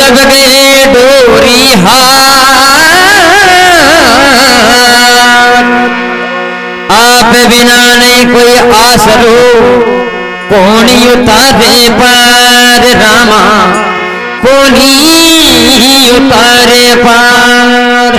जग गए डोरी आप बिना नहीं कोई आसरो, कौन उतारे पार रामा, कोनी उतारे पार।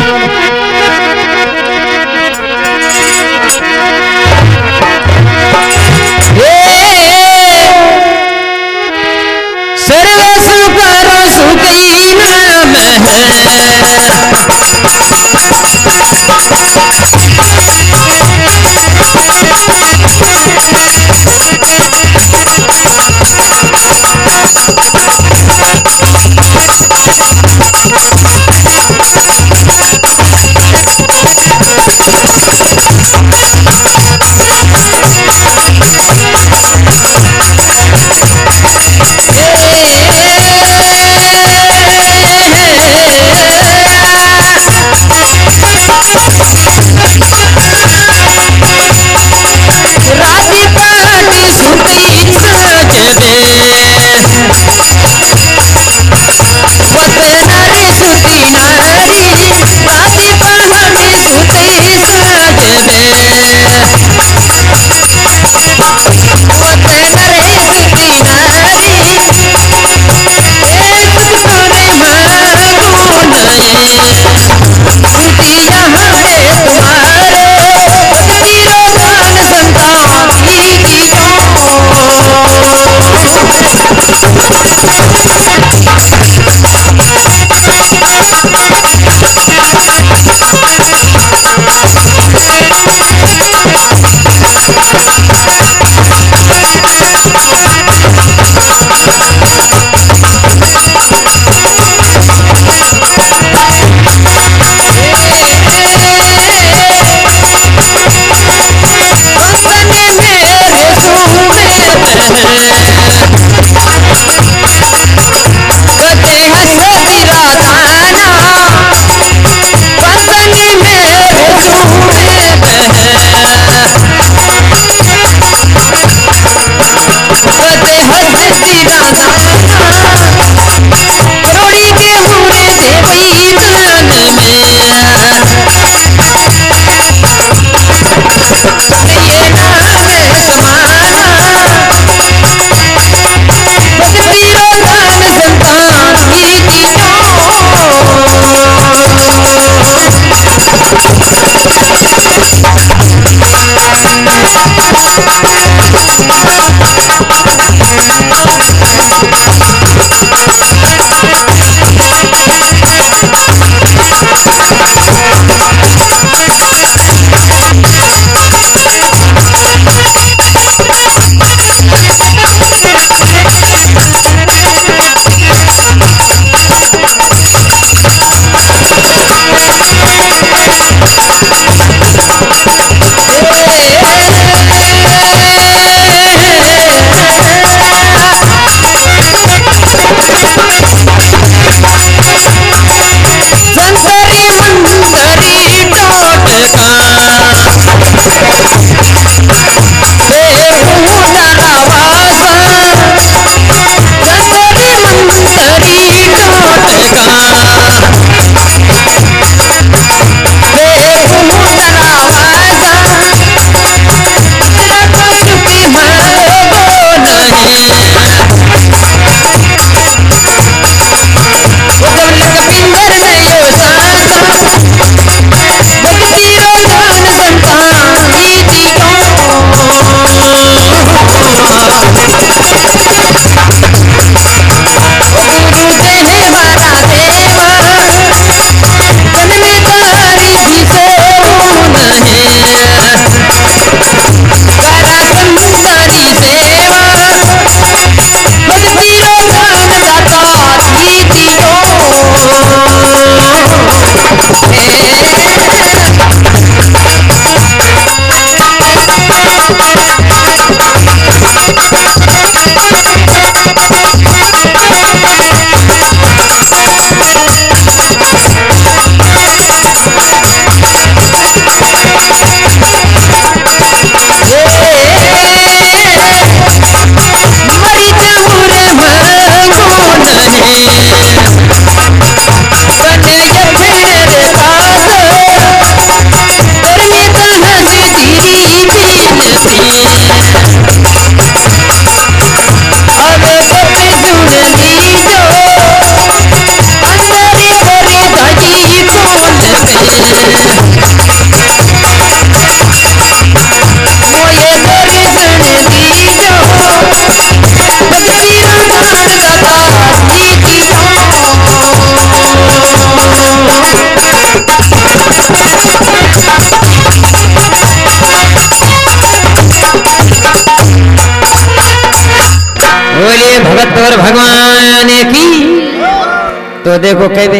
तो देखो कहते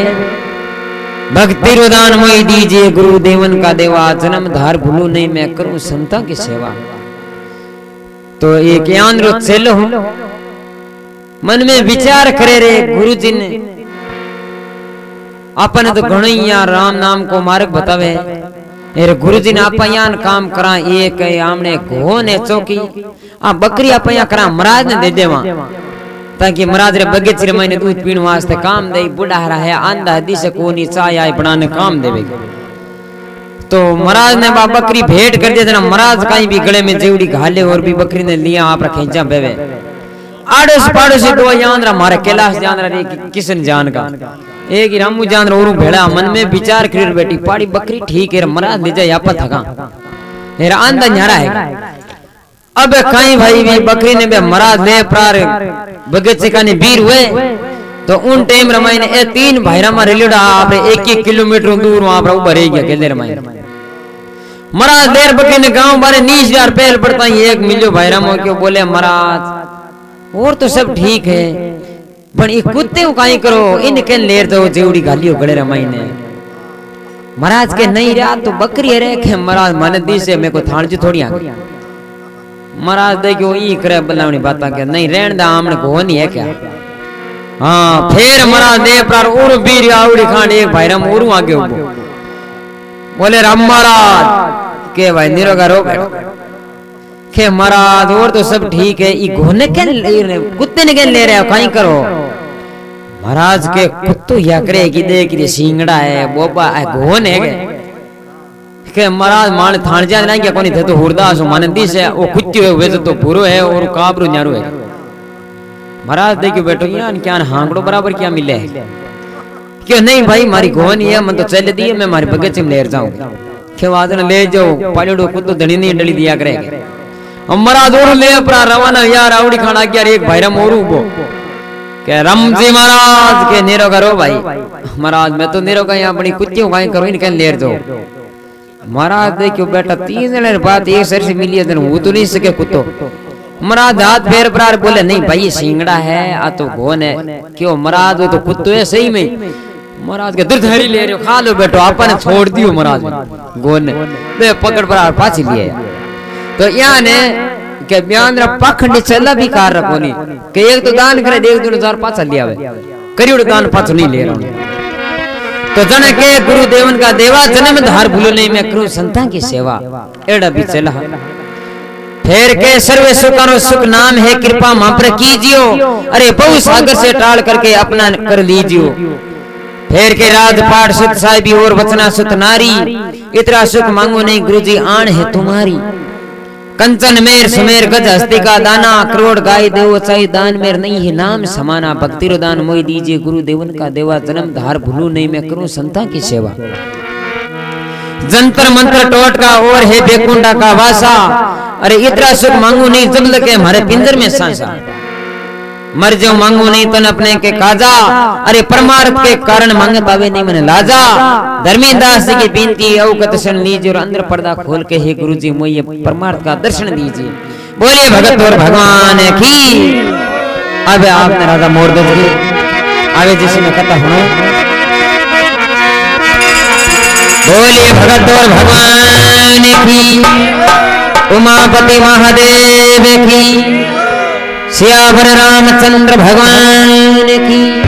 भक्ति रुदान मोई दीजिए, गुरु देवन का देवा जन्म धार भूलू नहीं, मैं करूँ संता की सेवा। तो एक रो चल हूँ, मन में विचार करे रे गुरु जी ने, अपन तो घणैया राम नाम को मार्ग बतावे। रे गुरु जी ने आप यान काम करा, एक आमने घो ने चौकी, आ बकरी आप यहाँ करा महाराज ने दे देवा। ताकि महाराज रे बगीचे रे मैंने दूध पीण वास्ते काम दे बुढ़ा हरा है, आंधा दिसे कोनी, चाय आय बनाने काम देवे। तो महाराज ने बा बकरी भेंट कर दिया जना महाराज कहीं भी गले में जेवड़ी घाले और भी बकरी ने लिया, आप खेचा बेवे। आड़ोस पाड़ोस दो जानरा मारे कैलाश जानरा रे किसन जान का। एक ही रामू जानरा और भेड़ा, मन में विचार कर, बेटी, पाड़ी बकरी ठीक है महाराज ले जाए, आप थका। मेरा आंधा न्यारा है। अब कहीं भाई भी बकरी ने बे महाराज ले प्रार। बगीचे का ने वीर हुए। तो उन टाइम रमाई ने ए तीन भाई रमा रेलियोड़ा आपरे एक एक किलोमीटर दूर वहाँ पर उभर गया केले रमाई। महाराज देर बकरी ने गाँव बारे नीच यार पहल पड़ता ही एक मिलो भाई रामो क्यों बोले महाराज और तो सब ठीक है। पर ये कुत्ते को काई करो इन के लेर तो जेवड़ी गालियो गड़े रमाई ने। महाराज के नहीं रहा तो बकरी रे के महाराज मन दी से मेरे को थाण जी थोड़ी आ महाराज देखो ई करे बलावनी बाता के? नहीं रहन दा आमने को नहीं है क्या? हाँ फिर महाराज दे प्रार उर बीर आवड़ी खान एक भाई राम उरु आगे उबो बोले, राम महाराज, के भाई निरोगा रो बैठो। के महाराज, और तो सब ठीक है, ई घोने के ले कुत्ते ने के ले रहे हो कहीं करो? महाराज के कुत्तो या करे कि देख रे, सिंगड़ा है, बोबा है, घोन है के महाराज मान थाणजा ना क्या कोनी थे तो हुरदास मानंदीस है, वो कुत्ती हुए वेज तो पूरो है, और काबरू न्यारू है। महाराज देखियो बेटो तो यान क्या हांकड़ो बराबर क्या मिले? क्यों नहीं भाई, मारी गोनी है, मन तो चल दी है, मैं मारी भगत सिंह लेर जाऊँ। के वादन ले जाओ पालड़ो खुद तो धनी नहीं, डली दिया करे। हमारा दूर ले अपना रवाना यार आवड़ी खाना क्या, एक भाईरा मोरू को के राम जी महाराज के नेरो करो भाई। महाराज, मैं तो नेरो का अपनी कुत्तियों का करो, इनके लेर जाओ महाराज देखियो बेटा तीन जने बात एक सर से मिली है वो तो नहीं सके कुत्तो। महाराज हाथ पैर प्रार बोले, नहीं भाई सिंगड़ा है, आ तो गोन है। क्यों महाराज, वो तो कुत्तो है, सही में। महाराज के दुर्धरी ले रहे हो, खा लो बेटो आपने छोड़ दियो महाराज। गोन ने पकड़ प्रार पाछी लिए तो यहाँ ने के बयान रा पाखंड चला भी कार रखो नहीं के एक तो दान करे, एक दो हज़ार पाछा लिया वे करियोड़ दान पाछो नहीं ले रहा तो जन के गुरु देवन का देवा, जन्म धार भूलो नहीं, मैं करूँ संतां की सेवा। एड़ा भी चला। फेर के सर्वे सुखारो सुख नाम है, कृपा माँ पर कीजियो। अरे बहु सागर से टाल करके अपना कर लीजियो। फेर के राज पाठ सुत साहिबी और वचना सुत नारी इतना सुख मांगो नहीं, गुरुजी आन है तुम्हारी। कंचन मेर सुमेर गज हस्ती का दाना करोड़ गाय देव चाहे दान मेर नहीं है नाम समाना भक्ति दान मोई दीजिए गुरु देवन का देवा जन्म धार भूलू नहीं मैं करूँ संता की सेवा। जंतर मंत्र टोट का और है बेकुंडा का वासा। अरे इतना सुख मांगू नहीं जब लगे हमारे पिंजर में सांसा। मर जाओ मांगू नहीं, तन अपने के काजा। अरे, परमार्थ के कारण मांगत आवे नहीं, मैंने लाजा। धर्मीदास जी की बिनती अवगत सुन लीजिए और अंदर पर्दा खोल के हे गुरु जी मोये परमार्थ का दर्शन दीजिए। बोलिए, भगत और भगवान, की? अब आपने राजा मोर दो आगे जिसे मैं कहता हूँ। बोलिए, भगत और भगवान, की? उमापति महादेव, की? श्यावर रामचंद्र भगवान की।